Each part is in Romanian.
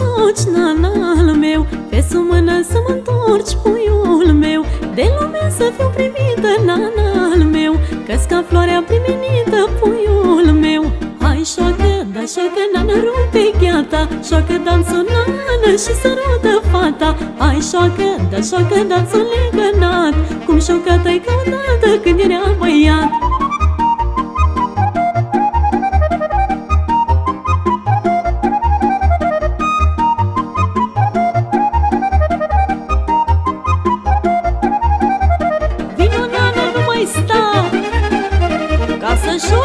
joci, nanal meu. Pe sumână să mă întorci, puiul meu. De lume să fiu primită, nanal meu. Căs ca floarea primenită, puiul meu. Hai șoacă, da șoacă, nana, rupe gheata. Șoacă, danță, nană și sărută fata. Hai șoacă, da șoacă, danță, legănat. Cum șocată-i ca odată când era băiat.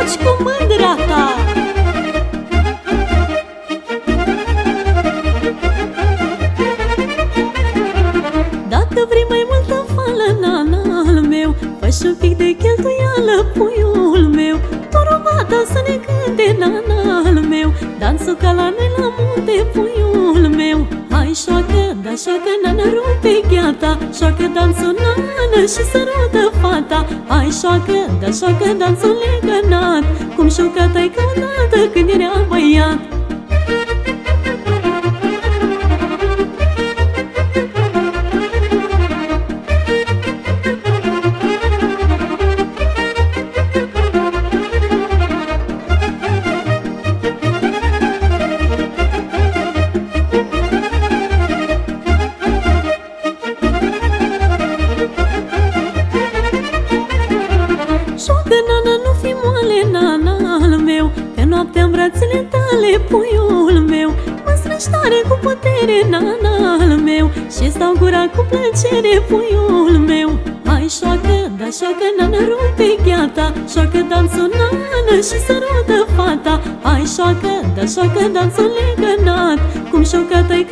Joci cu mândra ta Dacă vrei mai multă fală, nana al meu Fă un pic de cheltuială, puiul meu. Toromata să ne cânte, nana al meu Dansul ca la noi la munte, puiul meu. Hai șoacă, da șoacă, nana, rupe gheata Șoacă dansul, nana, și sărută fata. Hai șoacă, da șoacă, dansul legănat Cum șoacă tăi-ca odată când era băiat Mă strângi tare cu putere, nana al meu Și stau gura cu plăcere, puiul meu. Hai șoacă, da șoacă, nana, rupe gheata Șoacă dansul, nana, și sărută fata. Hai șoacă, da șoacă, dansul legănat Cum șoacă tăi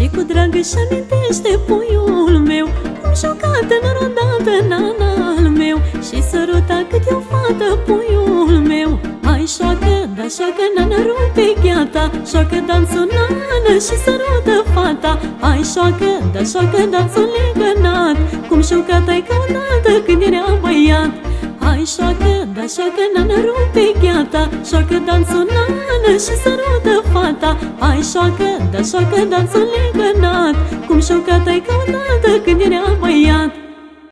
Și cu drag își amintește puiul meu Cum jucat în rodată nana al meu Și săruta cât e o fată puiul meu. Hai șoacă, da șoacă, nana, rupe gheata Șoacă dansul, nana, și sărută fata. Hai șoacă, da șoacă, dansul legănat Cum șocat ai ca odată când era băiat Hai șoacă, da șoacă, nana, rupe gheata. Șoacă dansul, nana, și sărută fata. Hai șoacă, da șoacă, dansul legănat Cum șocat ai ca odată când era băiat